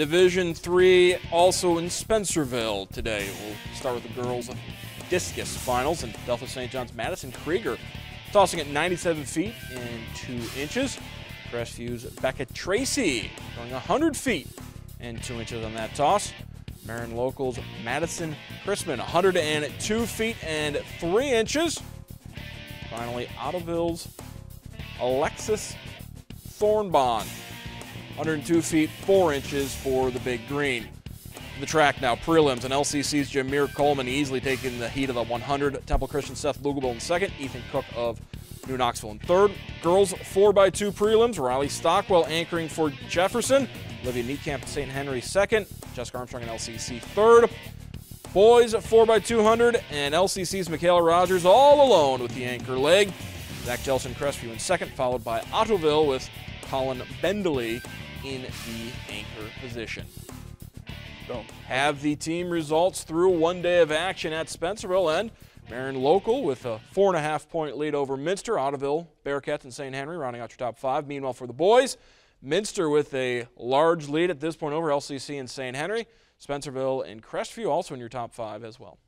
Division three, also in Spencerville today. We'll start with the girls' discus finals, and Delphos St. John's Madison Krieger tossing at 97 feet and 2 inches. Crestview's Becca Tracy going 100 feet and 2 inches on that toss. Marion Local's Madison Chrisman 102 feet and 3 inches. Finally, Ottoville's Alexis Thornbond 102 feet 4 inches for the big green. The track now, prelims, and LCC's Jameer Coleman easily taking the heat of the 100. Temple Christian Seth Lugable in second, Ethan Cook of New Knoxville in third. Girls 4x2 prelims, Riley Stockwell anchoring for Jefferson. Olivia Neatcamp St. Henry second, Jessica Armstrong and LCC third. Boys 4x200 and LCC's Michaela Rogers all alone with the anchor leg. Zach Jelson Crestview in second, followed by Ottoville with Colin Bendley in the anchor position. So have the team results through one day of action at Spencerville and Marion Local with a four and a half point lead over Minster, Ottoville, Bearcats, and St. Henry rounding out your top five. Meanwhile, for the boys, Minster with a large lead at this point over LCC and St. Henry. Spencerville and Crestview also in your top five as well.